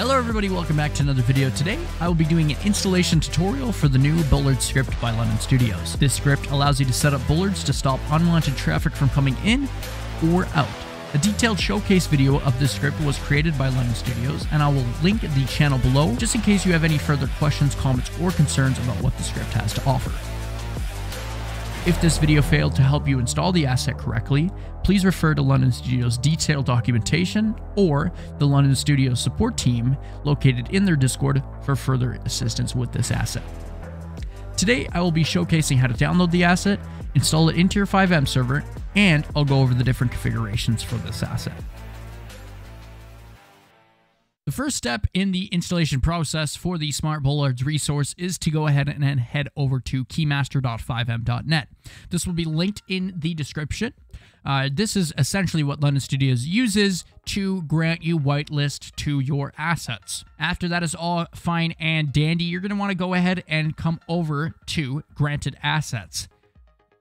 Hello everybody, welcome back to another video. Today, I will be doing an installation tutorial for the new Bollard script by London Studios. This script allows you to set up bollards to stop unwanted traffic from coming in or out. A detailed showcase video of this script was created by London Studios, and I will link the channel below just in case you have any further questions, comments, or concerns about what the script has to offer. If this video failed to help you install the asset correctly, please refer to London Studios' detailed documentation or the London Studios support team located in their Discord for further assistance with this asset. Today, I will be showcasing how to download the asset, install it into your FiveM server, and I'll go over the different configurations for this asset. First step in the installation process for the Smart Bollards resource is to go ahead and head over to keymaster.fivem.net. This will be linked in the description. Uh, this is essentially what London Studios uses to grant you whitelist to your assets. After that is all fine and dandy, you're going to want to go ahead and come over to granted assets.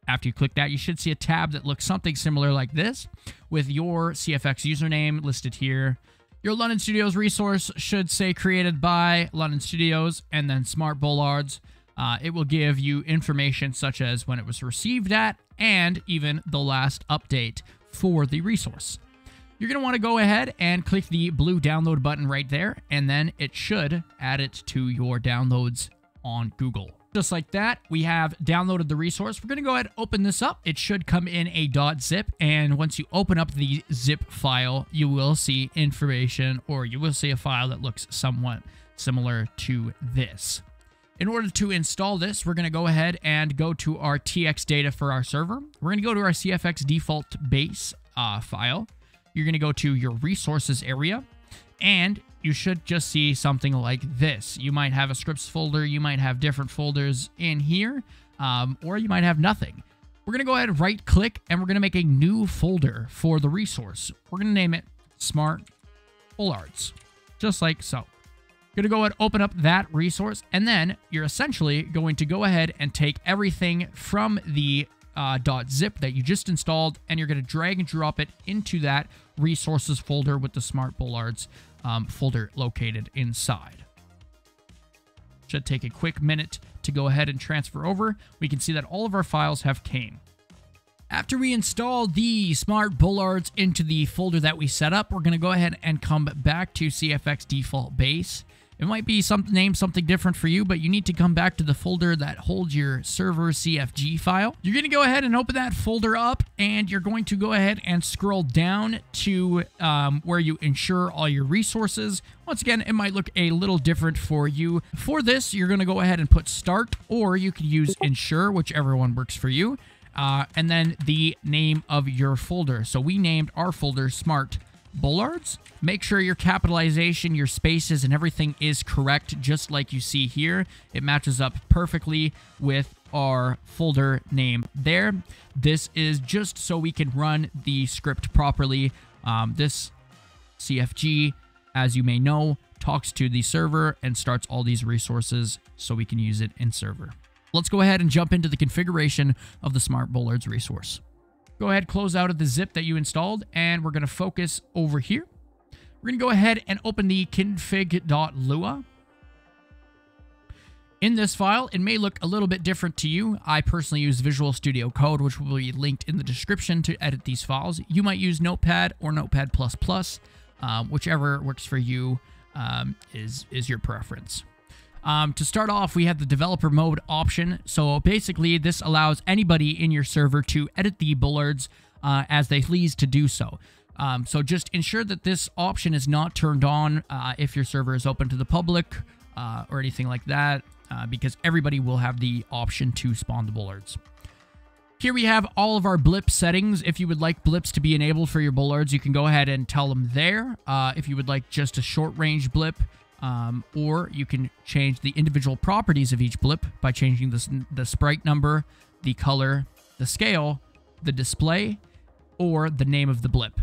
After you click that, you should see a tab that looks something similar like this with your CFX username listed here. Your London Studios resource should say created by London Studios and then Smart Bollards. Uh, it will give you information such as when it was received at and even the last update for the resource. You're going to want to go ahead and click the blue download button right there, and then it should add it to your downloads on Google. Just like that, we have downloaded the resource. We're going to go ahead and open this up. It should come in a .zip, and once you open up the zip file, you will see information, or you will see a file that looks somewhat similar to this. In order to install this, we're going to go ahead and go to our TX data for our server. We're going to go to our CFX default base uh, file. You're going to go to your resources area, and you should just see something like this. You might have a scripts folder, you might have different folders in here, um, or you might have nothing. We're going to go ahead and right click and we're going to make a new folder for the resource. We're going to name it Smart Bollards, just like so. You're going to go ahead and open up that resource, and then you're essentially going to go ahead and take everything from the uh, .zip that you just installed, and you're going to drag and drop it into that resources folder with the Smart Bollards um, folder located inside. Should take a quick minute to go ahead and transfer over. We can see that all of our files have came. After we install the smart bollards into the folder that we set up, we're going to go ahead and come back to CFX default base. It might be some name something different for you, but you need to come back to the folder that holds your server CFG file. You're going to go ahead and open that folder up, and you're going to go ahead and scroll down to um, where you ensure all your resources. Once again, it might look a little different for you. For this, you're going to go ahead and put start, or you can use ensure, whichever one works for you. Uh, and then the name of your folder. So we named our folder Smart Bollards. Make sure your capitalization, your spaces, and everything is correct, just like you see here. It matches up perfectly with our folder name there. This is just so we can run the script properly. Um, this CFG, as you may know, talks to the server and starts all these resources so we can use it in server. Let's go ahead and jump into the configuration of the Smart Bollards resource. Go ahead, close out of the zip that you installed, and we're going to focus over here. We're going to go ahead and open the config.lua. In this file, it may look a little bit different to you. I personally use Visual Studio Code, which will be linked in the description to edit these files. You might use Notepad or Notepad++, um, whichever works for you um, is, is your preference. Um, to start off, we have the developer mode option. So basically, this allows anybody in your server to edit the bollards uh, as they please to do so. Um, so just ensure that this option is not turned on uh, if your server is open to the public uh, or anything like that, uh, because everybody will have the option to spawn the bollards. Here we have all of our blip settings. If you would like blips to be enabled for your bollards, you can go ahead and tell them there. Uh, if you would like just a short range blip, um, or you can change the individual properties of each blip by changing the, the sprite number, the color, the scale, the display, or the name of the blip.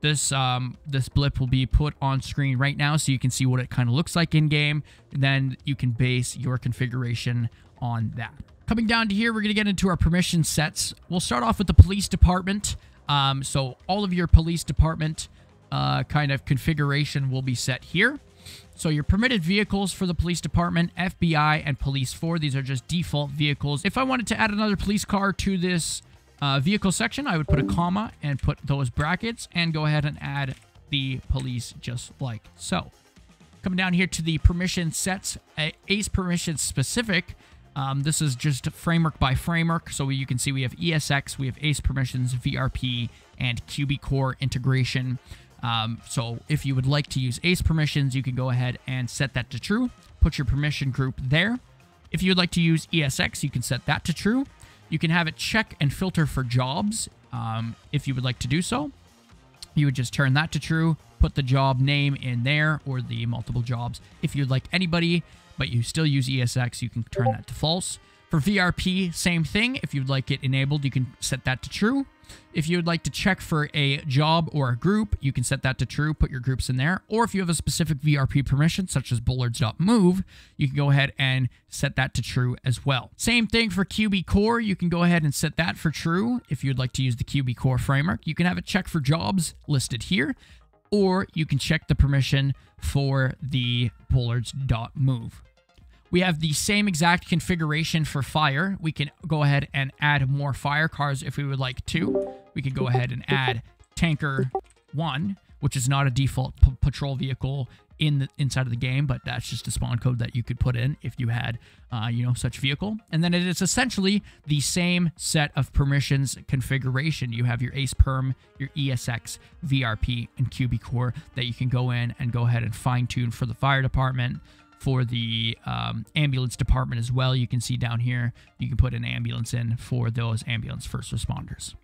This um, this blip will be put on screen right now so you can see what it kind of looks like in game. And then you can base your configuration on that. Coming down to here, we're going to get into our permission sets. We'll start off with the police department. Um, so all of your police department uh, kind of configuration will be set here. So your permitted vehicles for the police department, FBI, and police 4, these are just default vehicles. If I wanted to add another police car to this uh, vehicle section, I would put a comma and put those brackets and go ahead and add the police just like so. Coming down here to the permission sets, ACE permission specific. Um, this is just framework by framework. So you can see we have ESX, we have ACE permissions, VRP, and QB Core integration. Um, so if you would like to use ACE permissions, you can go ahead and set that to true. Put your permission group there. If you would like to use ESX, you can set that to true. You can have it check and filter for jobs um, if you would like to do so. You would just turn that to true, put the job name in there or the multiple jobs. If you'd like anybody, but you still use ESX, you can turn that to false. For VRP, same thing. If you'd like it enabled, you can set that to true. If you would like to check for a job or a group, you can set that to true, put your groups in there. Or if you have a specific VRP permission, such as bollards.move, you can go ahead and set that to true as well. Same thing for QB Core. You can go ahead and set that for true if you'd like to use the QB Core framework. You can have it check for jobs listed here, or you can check the permission for the bollards.move. We have the same exact configuration for fire. We can go ahead and add more fire cars if we would like to. We can go ahead and add tanker 1, which is not a default patrol vehicle in the inside of the game, but that's just a spawn code that you could put in if you had, uh, you know, such vehicle. And then it is essentially the same set of permissions configuration. You have your ACE perm, your ESX, VRP, and QB core that you can go in and go ahead and fine tune for the fire department for the um, ambulance department as well. You can see down here, you can put an ambulance in for those ambulance first responders.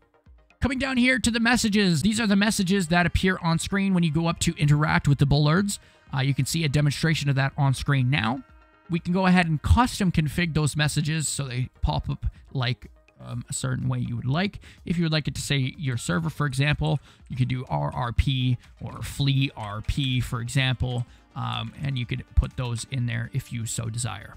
Coming down here to the messages. These are the messages that appear on screen when you go up to interact with the bollards. Uh, you can see a demonstration of that on screen now. We can go ahead and custom config those messages so they pop up like um, a certain way you would like. If you would like it to say your server, for example, you could do RRP or flee RP, for example um, and you could put those in there if you so desire.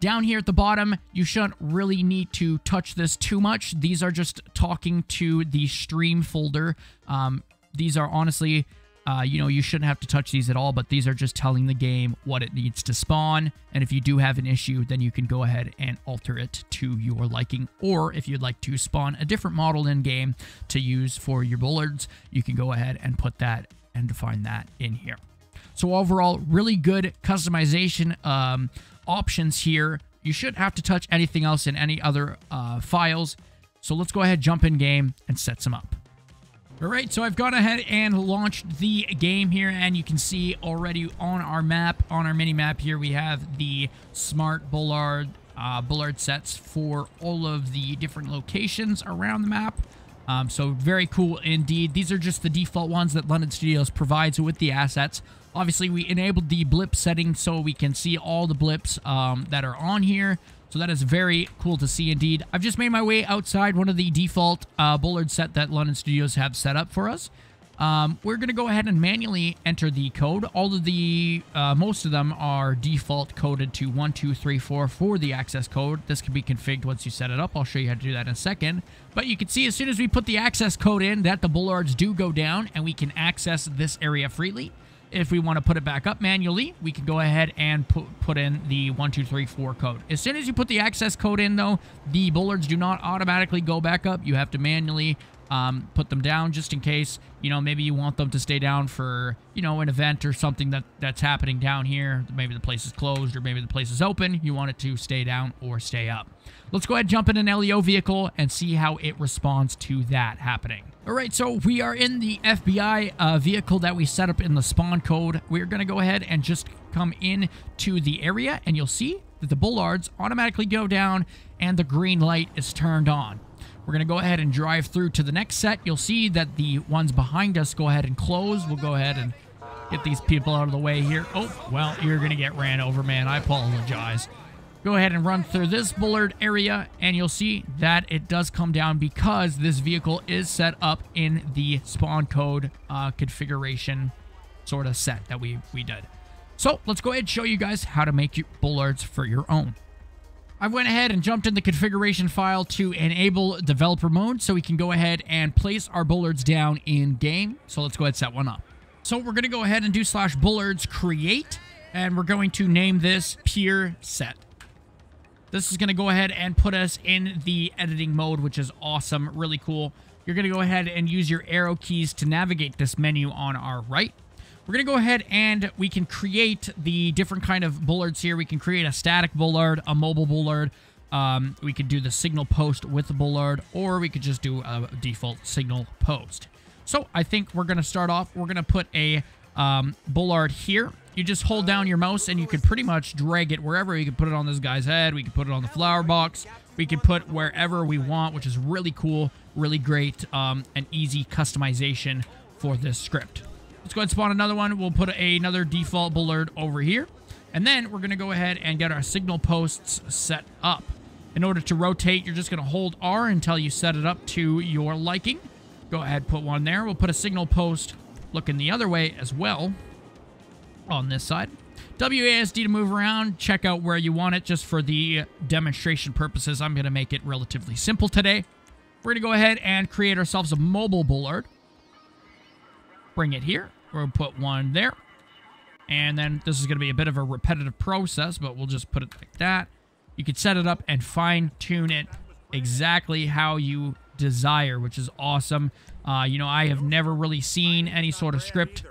Down here at the bottom, you shouldn't really need to touch this too much. These are just talking to the stream folder. Um, these are honestly, uh, you know, you shouldn't have to touch these at all, but these are just telling the game what it needs to spawn. And if you do have an issue, then you can go ahead and alter it to your liking. Or if you'd like to spawn a different model in game to use for your bollards, you can go ahead and put that and define that in here. So overall, really good customization um, options here. You shouldn't have to touch anything else in any other uh, files. So let's go ahead, jump in game, and set some up. All right, so I've gone ahead and launched the game here, and you can see already on our map, on our mini map here, we have the Smart Bollard uh, Bollard sets for all of the different locations around the map. Um, so very cool indeed. These are just the default ones that London Studios provides with the assets. Obviously, we enabled the blip setting so we can see all the blips um, that are on here. So that is very cool to see indeed. I've just made my way outside one of the default uh, Bollard set that London Studios have set up for us. Um, we're going to go ahead and manually enter the code. All of the, uh, most of them are default coded to 1234 for the access code. This can be configured once you set it up. I'll show you how to do that in a second. But you can see as soon as we put the access code in that the bollards do go down and we can access this area freely. If we want to put it back up manually, we can go ahead and put, put in the 1234 code. As soon as you put the access code in, though, the bollards do not automatically go back up. You have to manually um, put them down just in case, you know, maybe you want them to stay down for, you know, an event or something that that's happening down here. Maybe the place is closed or maybe the place is open. You want it to stay down or stay up. Let's go ahead and jump in an LEO vehicle and see how it responds to that happening. All right, so we are in the FBI uh, vehicle that we set up in the spawn code. We're going to go ahead and just come in to the area and you'll see that the bollards automatically go down and the green light is turned on. We're going to go ahead and drive through to the next set. You'll see that the ones behind us go ahead and close. We'll go ahead and get these people out of the way here. Oh, well, you're going to get ran over, man. I apologize. Go ahead and run through this bollard area, and you'll see that it does come down because this vehicle is set up in the spawn code uh, configuration sort of set that we, we did. So let's go ahead and show you guys how to make your bollards for your own. I went ahead and jumped in the configuration file to enable developer mode so we can go ahead and place our bollards down in game. So let's go ahead and set one up. So we're going to go ahead and do slash bollards create, and we're going to name this peer set. This is going to go ahead and put us in the editing mode, which is awesome, really cool. You're going to go ahead and use your arrow keys to navigate this menu on our right. We're going to go ahead and we can create the different kind of bollards here. We can create a static bollard, a mobile bollard. Um, we could do the signal post with the bollard, or we could just do a default signal post. So I think we're going to start off. We're going to put a um, bollard here. You just hold down your mouse and you can pretty much drag it wherever. You can put it on this guy's head. We can put it on the flower box. We can put wherever we want, which is really cool, really great, um, and easy customization for this script. Let's go ahead and spawn another one. We'll put a, another default bollard over here. And then we're going to go ahead and get our signal posts set up. In order to rotate, you're just going to hold R until you set it up to your liking. Go ahead, put one there. We'll put a signal post looking the other way as well on this side. WASD to move around, check out where you want it just for the demonstration purposes. I'm going to make it relatively simple today. We're going to go ahead and create ourselves a mobile bollard. Bring it here. We'll put one there. And then this is going to be a bit of a repetitive process, but we'll just put it like that. You can set it up and fine tune it exactly how you desire, which is awesome. Uh, you know, I have never really seen any sort of script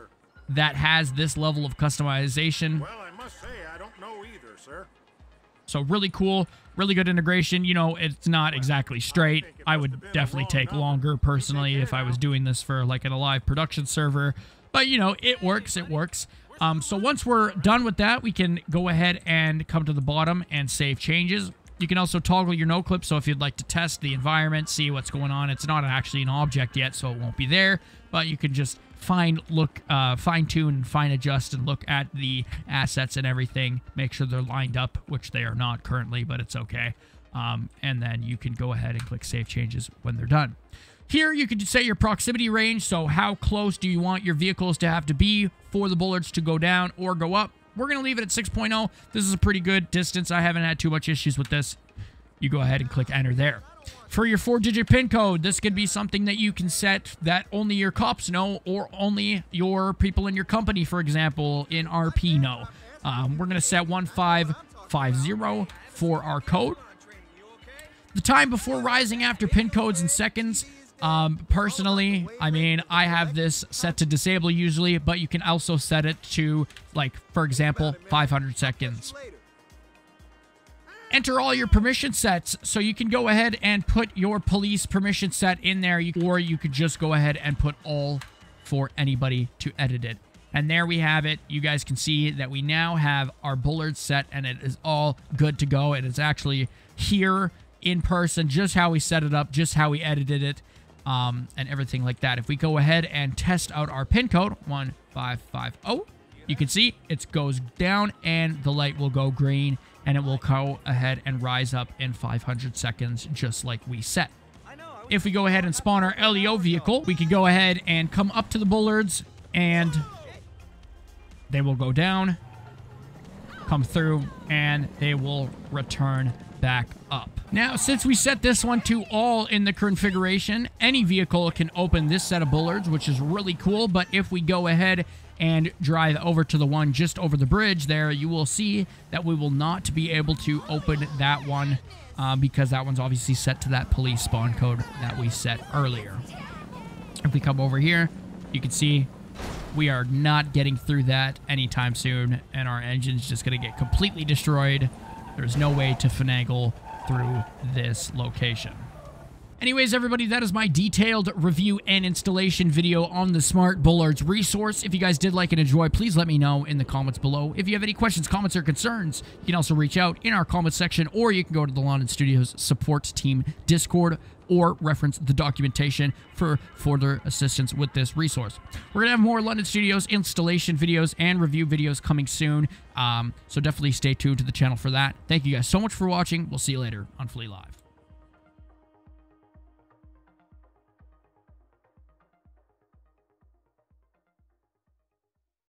that has this level of customization. Well, I must say, I don't know either, sir. So really cool, really good integration. You know, it's not exactly straight. I would definitely take longer personally if I was doing this for like an a live production server. But you know, it works, it works. Um, so once we're done with that, we can go ahead and come to the bottom and save changes. You can also toggle your no clip, so if you'd like to test the environment, see what's going on, it's not actually an object yet, so it won't be there, but you can just fine look, uh, fine tune fine adjust and look at the assets and everything, make sure they're lined up, which they are not currently, but it's okay. Um, and then you can go ahead and click save changes when they're done. Here, you can set your proximity range, so how close do you want your vehicles to have to be for the bollards to go down or go up. We're going to leave it at 6.0. This is a pretty good distance. I haven't had too much issues with this. You go ahead and click enter there. For your four-digit PIN code, this could be something that you can set that only your cops know or only your people in your company, for example, in RP know. Um, we're going to set 1550 for our code. The time before rising after PIN codes in seconds, um, personally, I mean, I have this set to disable usually, but you can also set it to, like, for example, 500 seconds. Enter all your permission sets, so you can go ahead and put your police permission set in there, or you could just go ahead and put all for anybody to edit it. And there we have it. You guys can see that we now have our bollard set, and it is all good to go. And It is actually here in person, just how we set it up, just how we edited it um, and everything like that. If we go ahead and test out our pin code, 1550, you can see it goes down and the light will go green and it will go ahead and rise up in 500 seconds just like we set. If we go ahead and spawn our LEO vehicle, we can go ahead and come up to the bollards and they will go down, come through, and they will return back up. Now, since we set this one to all in the configuration, any vehicle can open this set of bollards, which is really cool. But if we go ahead and drive over to the one just over the bridge there, you will see that we will not be able to open that one uh, because that one's obviously set to that police spawn code that we set earlier. If we come over here, you can see we are not getting through that anytime soon, and our engine's just going to get completely destroyed. There's no way to finagle through this location. Anyways, everybody, that is my detailed review and installation video on the Smart Bollards resource. If you guys did like and enjoy, please let me know in the comments below. If you have any questions, comments, or concerns, you can also reach out in our comments section, or you can go to the London Studios support team Discord, or reference the documentation for further assistance with this resource. We're going to have more London Studios installation videos and review videos coming soon, um, so definitely stay tuned to the channel for that. Thank you guys so much for watching. We'll see you later on Flee Live.